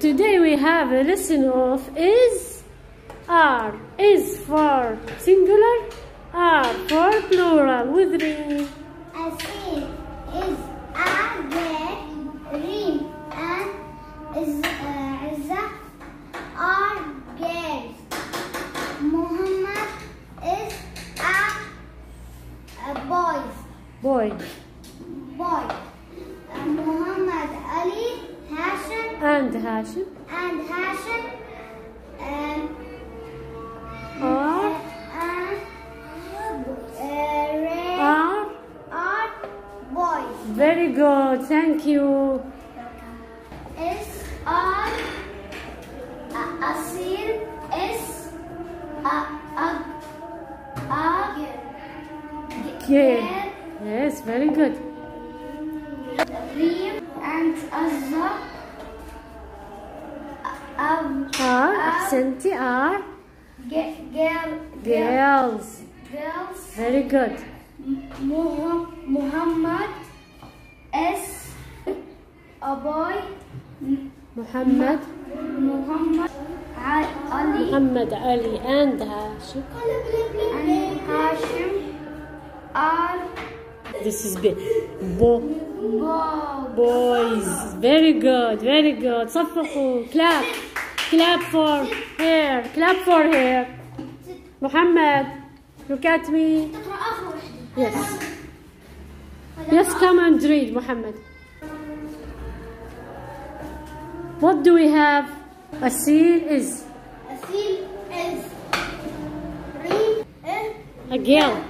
Today we have a lesson of is are is for singular are for plural with ring. Asil is a get reem and is uh, is are girls. Muhammad is a, a boy. Boy Boy. And Hashim and Hashim um, are and uh, are are boys. very good. Thank you. is are a asil is a a a Yeah. Yes, very good. reem and azza of, are absentee are ge girl, girls. Girls. Very good. Muhammad is a boy. Muhammad. Muhammad. Ali. Muhammad Ali and Hashim. And Hashim are. This is Bo. Boys. Very good, very good. صفقوا. Clap. Clap for her. Clap for her. Muhammad, look at me. Yes. Yes, come and read, Muhammad. What do we have? Asil is. A seal is. Reem. Eh? A girl.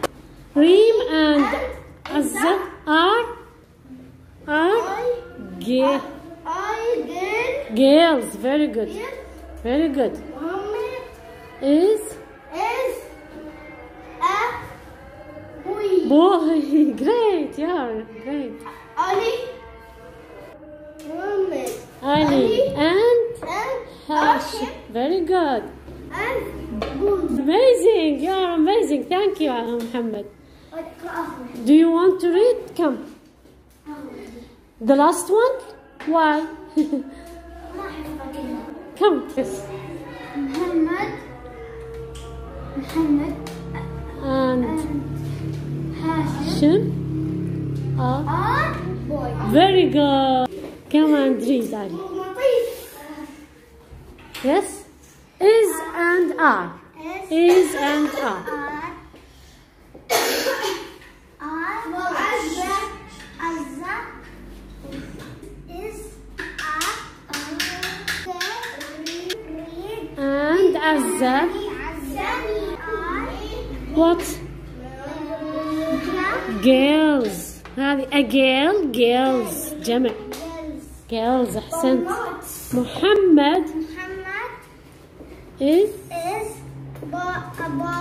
Reem and Azza are and I, I Gales, very good. Yes. Very good. Mommy is is a boy. Boy, great, yeah, great. Ali Mommy. Ali, and, and Hash. Very good. And Amazing, you are amazing. Thank you, Muhammad. Do you want to read? Come. The last one? Why? Come, yes. Muhammad. Muhammad. And, Hashim. Are uh, boy. Very good. Come on, three, Ali. Yes? Is and are. Is and are. And Azza. What? Girls. هذه a girl. Girls. جمع. Girls. أحسنت. محمد is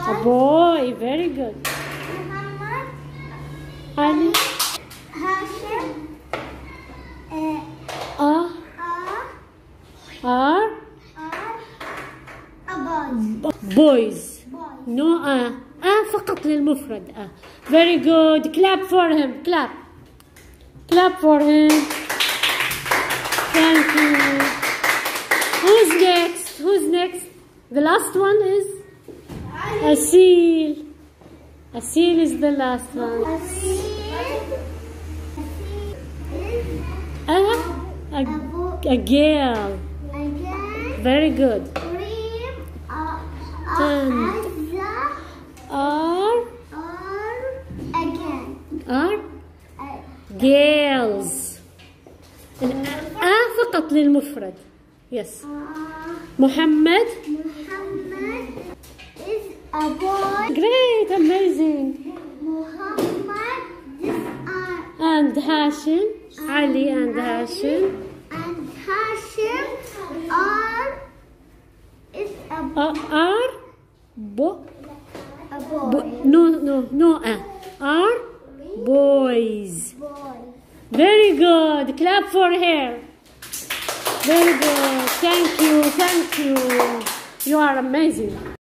a boy. Very good. Ali. are boys. No a. a فقط للمفرد a. Very good. Clap for him. Clap. Clap for him. Thank you. Who's next? Who's next? The last one is a seal. A seal is the last one. A, a, a girl. Very good. And are are girls. الأ فقط للمفرد. Yes. محمد. Is a boy. Great, amazing. Muhammad is a And Hashim. Ali and Hashim. and Hashim are is a, Uh, are bo, a boy. bo, no no no uh, a are boys. boy. Very good. Clap for her. Very good. Thank you. Thank you. You are amazing.